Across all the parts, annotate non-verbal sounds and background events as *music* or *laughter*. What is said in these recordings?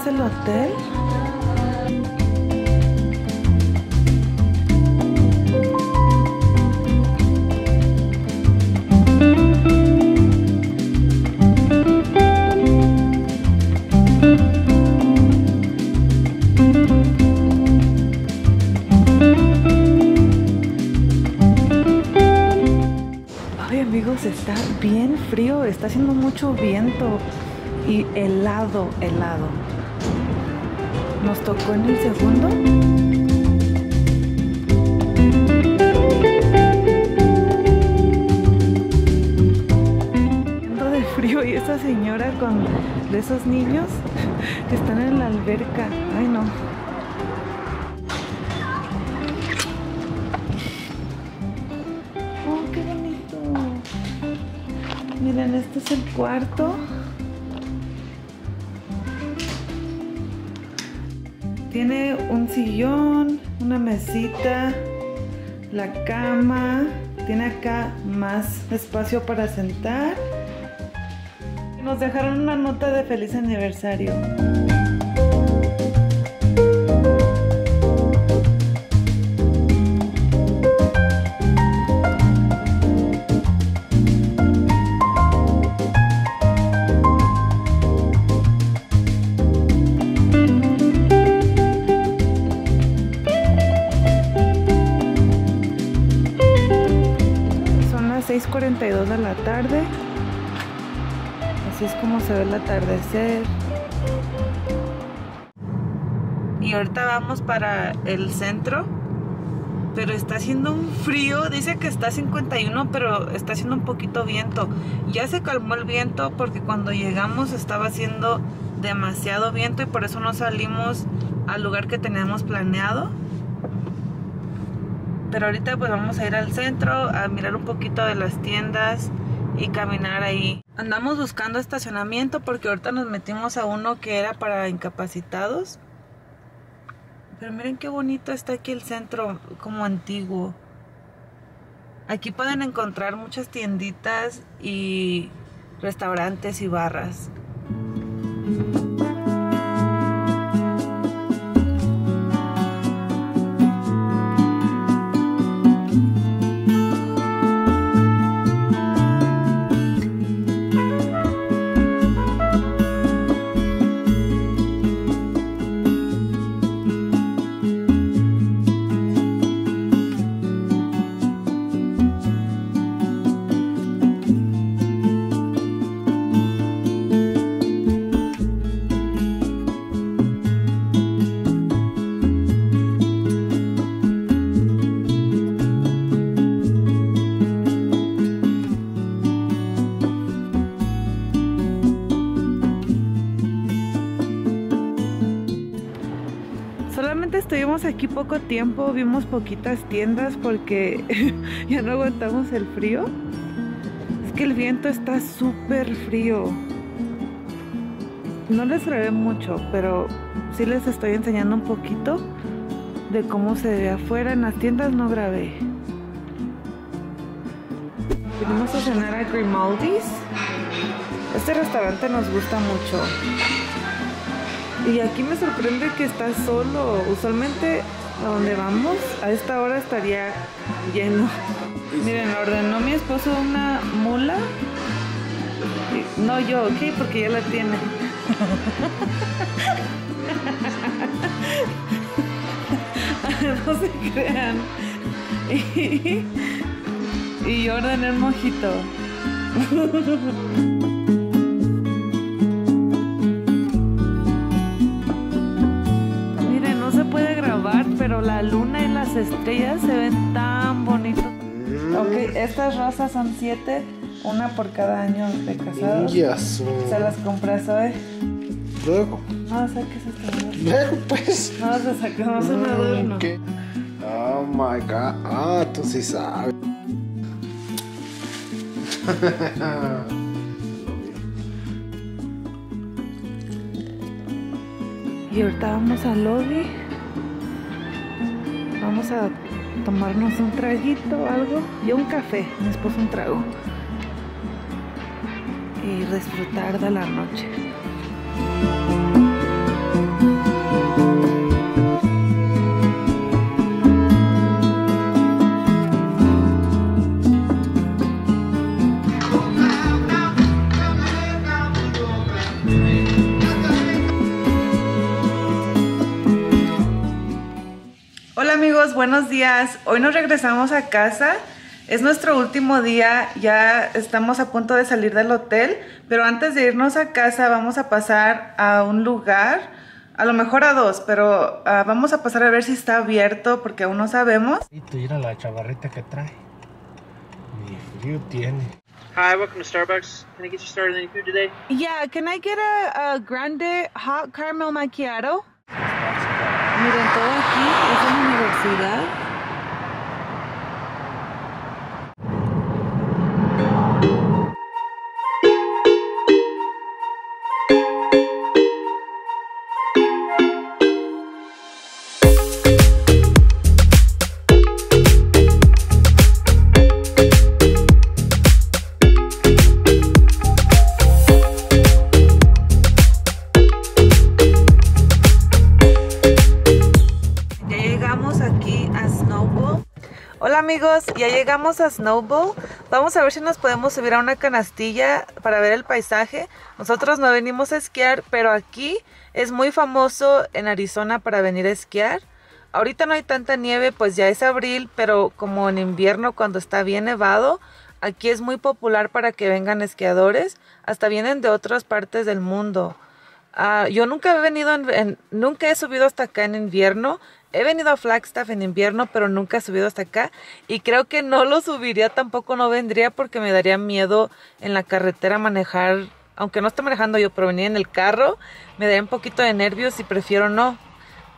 es el hotel. Ay amigos, está bien frío, está haciendo mucho viento y helado, helado. Nos tocó en el segundo. De frío y esa señora con de esos niños que *laughs* están en la alberca. Ay no. Oh, qué bonito. Miren, este es el cuarto. Tiene un sillón, una mesita, la cama. Tiene acá más espacio para sentar. Nos dejaron una nota de feliz aniversario. 6:42 de la tarde. Así es como se ve el atardecer. Y ahorita vamos para el centro. Pero está haciendo un frío. Dice que está 51, pero está haciendo un poquito viento. Ya se calmó el viento porque cuando llegamos estaba haciendo demasiado viento y por eso no salimos al lugar que teníamos planeado. Pero ahorita pues vamos a ir al centro a mirar un poquito de las tiendas y caminar ahí. Andamos buscando estacionamiento porque ahorita nos metimos a uno que era para incapacitados. Pero miren qué bonito está aquí el centro, como antiguo. Aquí pueden encontrar muchas tienditas y restaurantes y barras. Aquí poco tiempo, vimos poquitas tiendas porque *laughs* ya no aguantamos el frío. Es que el viento está súper frío. No les grabé mucho, pero sí les estoy enseñando un poquito de cómo se ve afuera. En las tiendas no grabé. Vinimos a cenar a Grimaldi's. Este restaurante nos gusta mucho. Y aquí me sorprende que está solo. Usualmente a donde vamos a esta hora estaría lleno. Miren, ordenó mi esposo una mula. No yo, ok, porque ya la tiene. *laughs* no se crean. *laughs* Y, y yo ordené el mojito. *laughs* pero la luna y las estrellas se ven tan bonitos. Ok, estas rosas son siete, una por cada año de casados. Ya su- Se las compré hoy. Luego. No, saques esta rosa. Luego, pues. No, se sacamos un adorno. ¿Qué? Oh my god. Ah, tú sí sabes. *laughs* Y ahorita vamos al lobby. Vamos a tomarnos un traguito o algo. Yo un café, mi esposo un trago. Y disfrutar de la noche. Amigos, buenos días. Hoy nos regresamos a casa. Es nuestro último día, ya estamos a punto de salir del hotel, pero antes de irnos a casa vamos a pasar a un lugar, a lo mejor a dos, pero uh, vamos a pasar a ver si está abierto porque aún no sabemos. Y tú mira la chavarrita que trae. Ni frío tiene. Hi, welcome to Starbucks. Can I get you started on any food today? Yeah, can I get a, a grande hot caramel macchiato? Miren, todo aquí es una universidad. Ya llegamos a Snowball. Vamos a ver si nos podemos subir a una canastilla para ver el paisaje. Nosotros no venimos a esquiar, pero aquí es muy famoso en Arizona para venir a esquiar. Ahorita no hay tanta nieve, pues ya es abril, pero como en invierno cuando está bien nevado, aquí es muy popular para que vengan esquiadores. Hasta vienen de otras partes del mundo. Ah, yo nunca he venido, en, en- nunca he subido hasta acá en invierno. He venido a Flagstaff en invierno, pero nunca he subido hasta acá. Y creo que no lo subiría, tampoco no vendría porque me daría miedo en la carretera manejar, aunque no esté manejando yo, pero venir en el carro, me daría un poquito de nervios y prefiero no.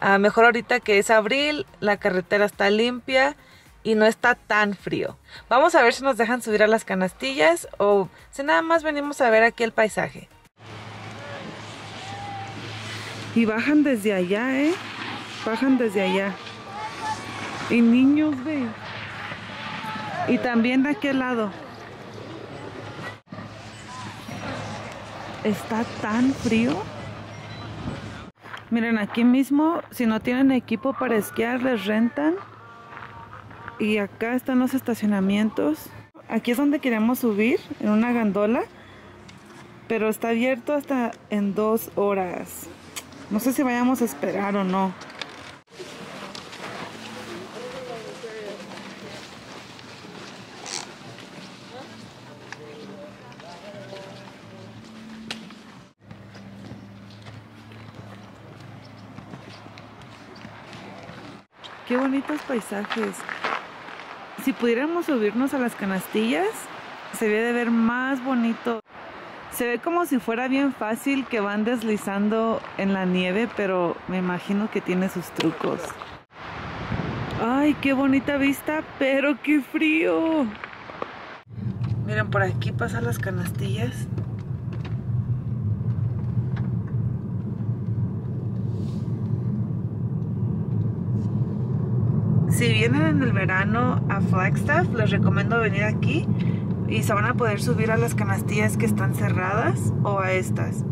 Ah, mejor ahorita que es abril, la carretera está limpia y no está tan frío. Vamos a ver si nos dejan subir a las canastillas o si nada más venimos a ver aquí el paisaje. Y bajan desde allá, ¿eh? Bajan desde allá. Y niños, ve. Y también de aquel lado. Está tan frío. Miren, aquí mismo, si no tienen equipo para esquiar, les rentan. Y acá están los estacionamientos. Aquí es donde queremos subir, en una gandola. Pero está abierto hasta en dos horas. No sé si vayamos a esperar o no. Qué bonitos paisajes. Si pudiéramos subirnos a las canastillas, se ve de ver más bonito. Se ve como si fuera bien fácil que van deslizando en la nieve, pero me imagino que tiene sus trucos. Ay, qué bonita vista, pero qué frío. Miren, por aquí pasan las canastillas. Si vienen en el verano a Flagstaff, les recomiendo venir aquí y se van a poder subir a las canastillas que están cerradas o a estas,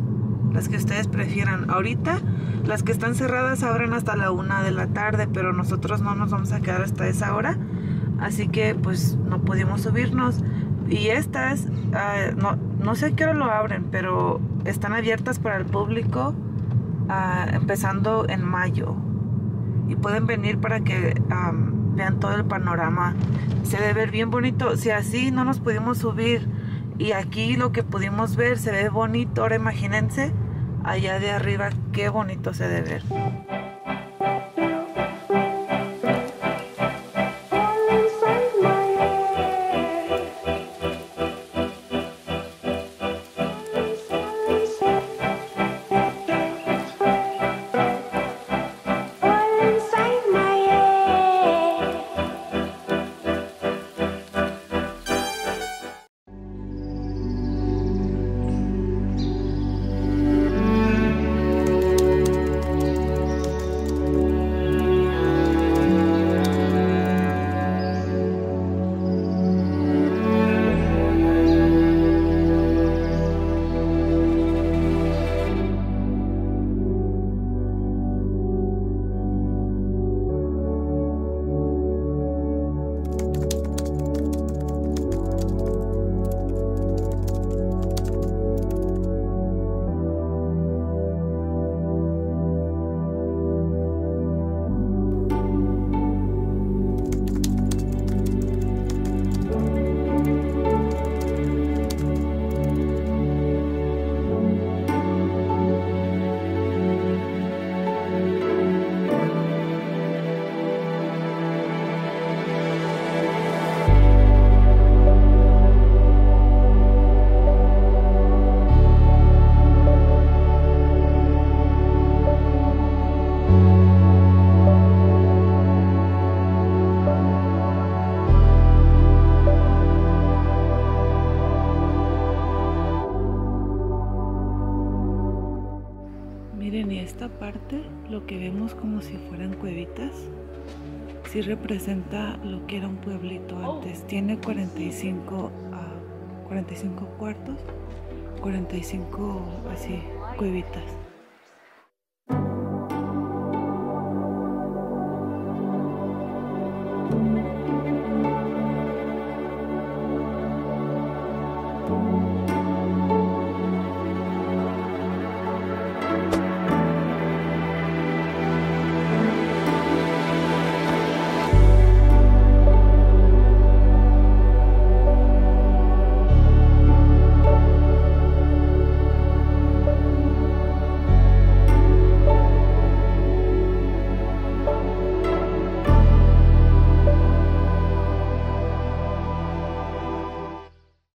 las que ustedes prefieran. Ahorita las que están cerradas abren hasta la una de la tarde, pero nosotros no nos vamos a quedar hasta esa hora, así que pues no pudimos subirnos. Y estas, ah, no, no sé a qué hora lo abren, pero están abiertas para el público ah, empezando en mayo y pueden venir para que vean todo el panorama. Se debe ver bien bonito. Si así no nos pudimos subir y aquí lo que pudimos ver se ve bonito, ahora imagínense allá de arriba qué bonito se debe ver. Lo que vemos como si fueran cuevitas, sí representa lo que era un pueblito antes. Tiene 45, ah, 45 cuartos, 45 así, cuevitas.